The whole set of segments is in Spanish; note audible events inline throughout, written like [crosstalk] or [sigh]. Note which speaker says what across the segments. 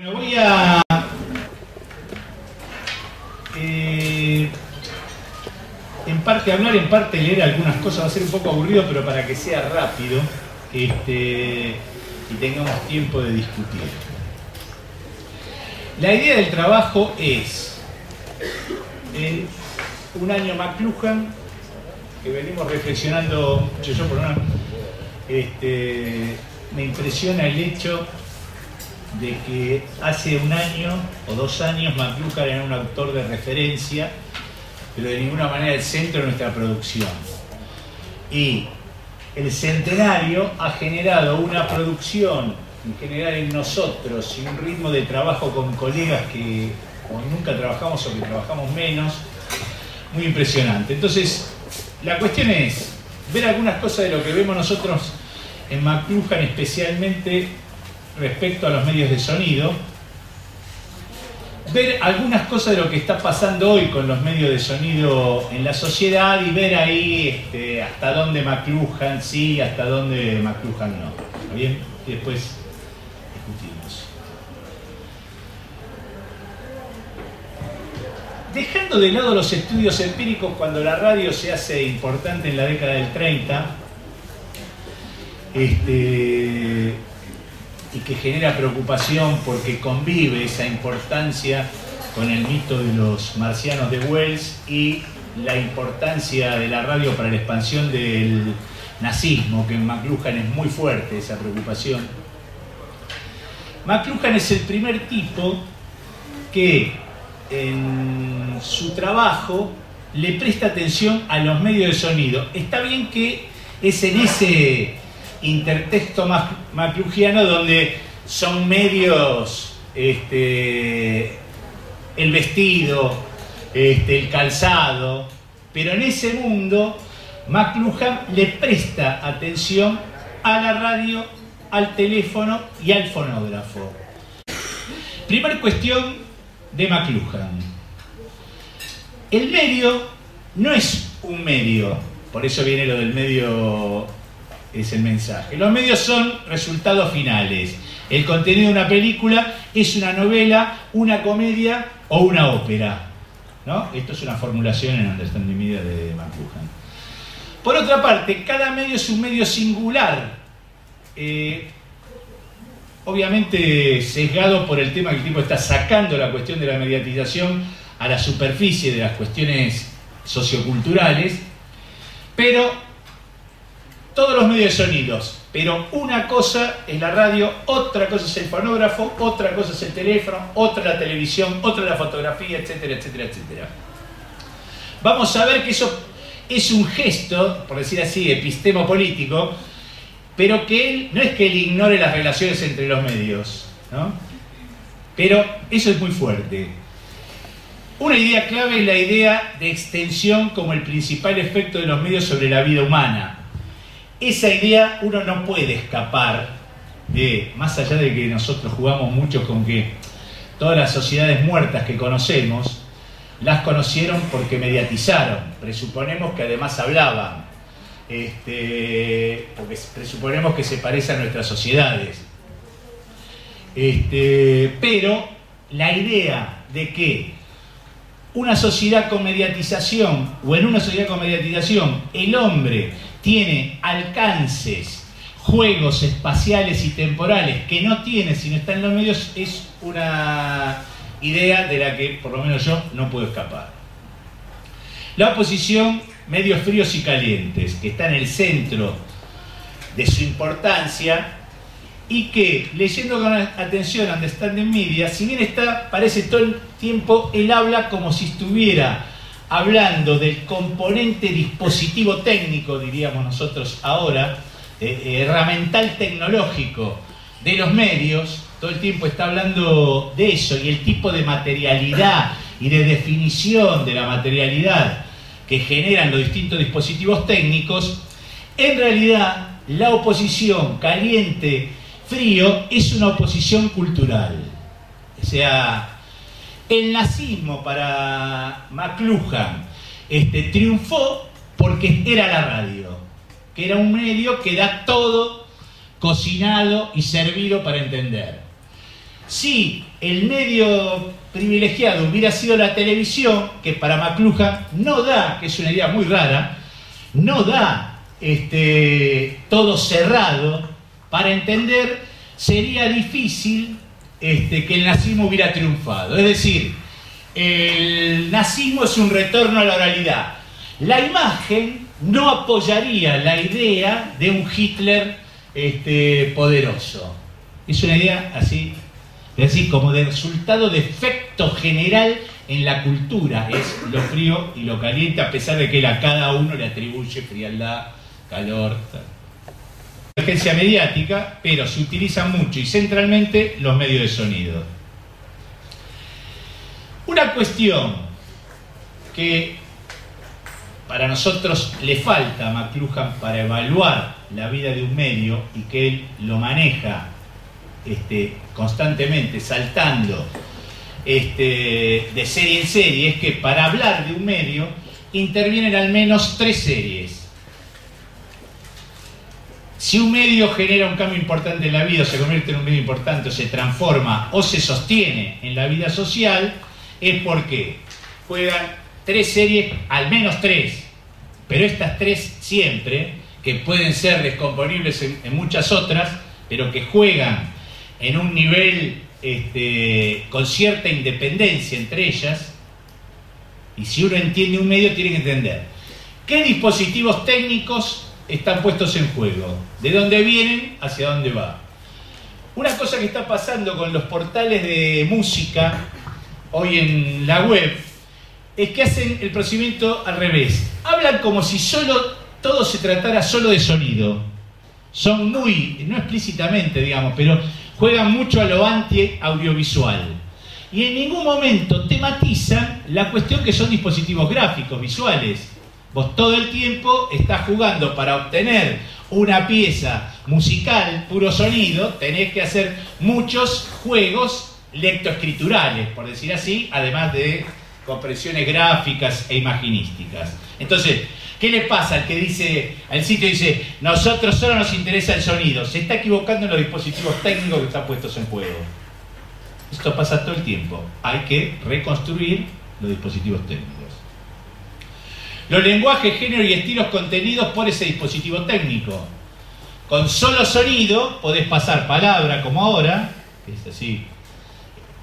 Speaker 1: Me voy a eh, en parte hablar, en parte leer algunas cosas. Va a ser un poco aburrido, pero para que sea rápido este, y tengamos tiempo de discutir. La idea del trabajo es en un año McLuhan, que venimos reflexionando yo por una, este, me impresiona el hecho de que hace un año o dos años McLuhan era un autor de referencia, pero de ninguna manera el centro de nuestra producción. Y el centenario ha generado una producción, en general en nosotros, y un ritmo de trabajo con colegas que nunca trabajamos o que trabajamos menos, muy impresionante. Entonces, la cuestión es ver algunas cosas de lo que vemos nosotros en McLuhan, especialmente respecto a los medios de sonido, ver algunas cosas de lo que está pasando hoy con los medios de sonido en la sociedad y ver ahí este, hasta dónde McLuhan sí, hasta dónde McLuhan no. ¿Está bien? Y después discutimos. Dejando de lado los estudios empíricos cuando la radio se hace importante en la década del 30, este, y que genera preocupación porque convive esa importancia con el mito de los marcianos de Wells y la importancia de la radio para la expansión del nazismo, que en McLuhan es muy fuerte esa preocupación. McLuhan es el primer tipo que en su trabajo le presta atención a los medios de sonido. Está bien que es en ese intertexto maclugiano donde son medios este, el vestido, este, el calzado, pero en ese mundo McLuhan le presta atención a la radio, al teléfono y al fonógrafo. Primera cuestión de McLuhan. El medio no es un medio, por eso viene lo del medio es el mensaje. Los medios son resultados finales. El contenido de una película es una novela, una comedia o una ópera. ¿no? Esto es una formulación en Understanding Media de McLuhan. Por otra parte, cada medio es un medio singular. Eh, obviamente sesgado por el tema que el tipo está sacando la cuestión de la mediatización a la superficie de las cuestiones socioculturales, pero todos los medios de sonidos, pero una cosa es la radio, otra cosa es el fonógrafo, otra cosa es el teléfono, otra la televisión, otra la fotografía, etcétera, etcétera, etcétera. Vamos a ver que eso es un gesto, por decir así, epistemo político, pero que él, no es que él ignore las relaciones entre los medios, ¿no? Pero eso es muy fuerte. Una idea clave es la idea de extensión como el principal efecto de los medios sobre la vida humana esa idea uno no puede escapar de, más allá de que nosotros jugamos mucho con que todas las sociedades muertas que conocemos, las conocieron porque mediatizaron, presuponemos que además hablaban, este, porque presuponemos que se parecen a nuestras sociedades. Este, pero la idea de que una sociedad con mediatización, o en una sociedad con mediatización, el hombre tiene alcances, juegos espaciales y temporales que no tiene si no está en los medios, es una idea de la que por lo menos yo no puedo escapar. La oposición, medios fríos y calientes, que está en el centro de su importancia y que, leyendo con atención Understanding Media, si bien está, parece todo el tiempo, él habla como si estuviera hablando del componente dispositivo técnico, diríamos nosotros ahora, eh, eh, herramental tecnológico de los medios, todo el tiempo está hablando de eso y el tipo de materialidad y de definición de la materialidad que generan los distintos dispositivos técnicos, en realidad la oposición caliente-frío es una oposición cultural. O sea, el nazismo para McLuhan este, triunfó porque era la radio, que era un medio que da todo cocinado y servido para entender. si el medio privilegiado hubiera sido la televisión, que para McLuhan no da, que es una idea muy rara, no da este, todo cerrado, para entender sería difícil este, que el nazismo hubiera triunfado. Es decir, el nazismo es un retorno a la oralidad. La imagen no apoyaría la idea de un Hitler este, poderoso. Es una idea así, así como de resultado de efecto general en la cultura. Es lo frío y lo caliente, a pesar de que a cada uno le atribuye frialdad, calor. Emergencia mediática, pero se utilizan mucho y centralmente los medios de sonido. Una cuestión que para nosotros le falta a McLuhan para evaluar la vida de un medio y que él lo maneja este, constantemente, saltando este, de serie en serie, es que para hablar de un medio intervienen al menos tres series. Si un medio genera un cambio importante en la vida, o se convierte en un medio importante, o se transforma, o se sostiene en la vida social, es porque juegan tres series, al menos tres, pero estas tres siempre, que pueden ser descomponibles en, muchas otras, pero que juegan en un nivel este, con cierta independencia entre ellas, y si uno entiende un medio, tiene que entender. Qué dispositivos técnicos están puestos en juego, de dónde vienen, hacia dónde va. Una cosa que está pasando con los portales de música hoy en la web es que hacen el procedimiento al revés. Hablan como si solo todo se tratara solo de sonido. Son muy, no explícitamente, digamos, pero juegan mucho a lo anti-audiovisual. Y en ningún momento tematizan la cuestión que son dispositivos gráficos, visuales. Vos todo el tiempo estás jugando para obtener una pieza musical, puro sonido, tenés que hacer muchos juegos lectoescriturales, por decir así, además de comprensiones gráficas e imaginísticas. Entonces, ¿qué le pasa al que dice, al sitio dice, nosotros solo nos interesa el sonido? Se está equivocando en los dispositivos técnicos que están puestos en juego. Esto pasa todo el tiempo. Hay que reconstruir los dispositivos técnicos. Los lenguajes, género y estilos contenidos por ese dispositivo técnico. Con solo sonido podés pasar palabra como ahora, que es así,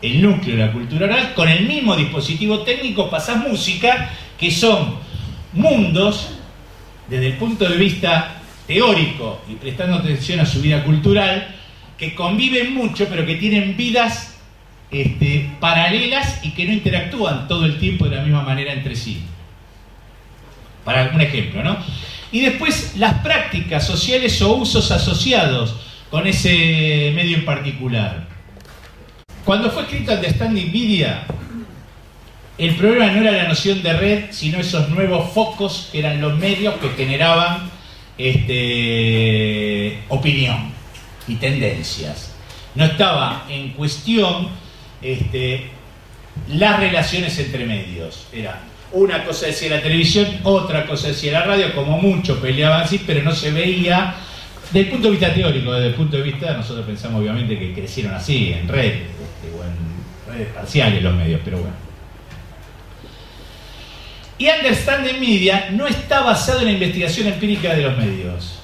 Speaker 1: el núcleo de la cultura oral, con el mismo dispositivo técnico pasás música, que son mundos, desde el punto de vista teórico y prestando atención a su vida cultural, que conviven mucho, pero que tienen vidas este, paralelas y que no interactúan todo el tiempo de la misma manera entre sí. Para un ejemplo, ¿no? Y después las prácticas sociales o usos asociados con ese medio en particular. Cuando fue escrito el Standing Media, el problema no era la noción de red, sino esos nuevos focos que eran los medios que generaban este, opinión y tendencias. No estaba en cuestión este, las relaciones entre medios. Era una cosa decía la televisión, otra cosa decía la radio, como mucho peleaban así, pero no se veía desde el punto de vista teórico, desde el punto de vista, nosotros pensamos obviamente que crecieron así, en redes, este, o en redes parciales los medios, pero bueno. Y Understanding Media no está basado en la investigación empírica de los medios.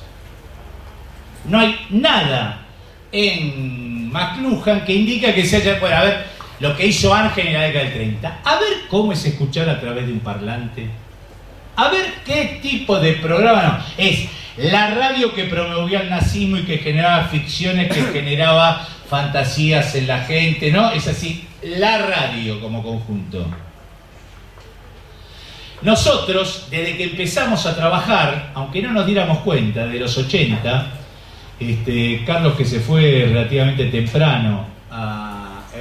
Speaker 1: No hay nada en McLuhan que indica que se haya... Bueno, a ver, lo que hizo Ángel en la década del 30. A ver cómo es escuchar a través de un parlante. A ver qué tipo de programa... No, es la radio que promovía el nazismo y que generaba ficciones, que [coughs] generaba fantasías en la gente, ¿no? Es así, la radio como conjunto. Nosotros, desde que empezamos a trabajar, aunque no nos diéramos cuenta, de los 80, este, Carlos que se fue relativamente temprano a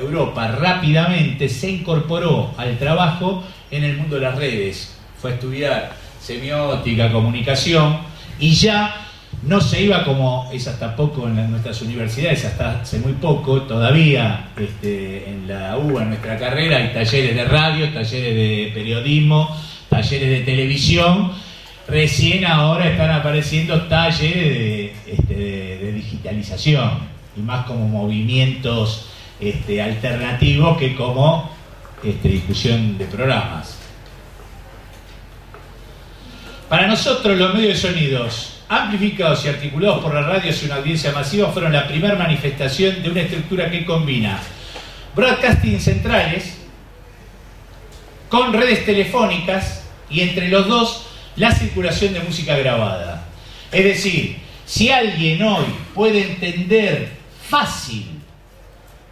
Speaker 1: Europa, rápidamente se incorporó al trabajo en el mundo de las redes. Fue a estudiar semiótica, comunicación, y ya no se iba como es hasta poco en nuestras universidades, hasta hace muy poco, todavía este, en la UBA, en nuestra carrera, hay talleres de radio, talleres de periodismo, talleres de televisión. Recién ahora están apareciendo talleres de, este, digitalización y más como movimientos este, alternativo que como este, discusión de programas. Para nosotros los medios de sonidos amplificados y articulados por la radio y una audiencia masiva fueron la primera manifestación de una estructura que combina broadcasting centrales con redes telefónicas y entre los dos la circulación de música grabada. Es decir, si alguien hoy puede entender fácil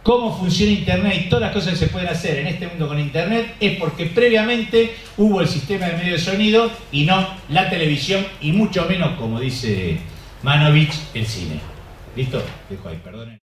Speaker 1: cómo funciona Internet y todas las cosas que se pueden hacer en este mundo con Internet, es porque previamente hubo el sistema de medio de sonido y no la televisión y mucho menos, como dice Manovich, el cine. ¿Listo? Dejo ahí, perdonen.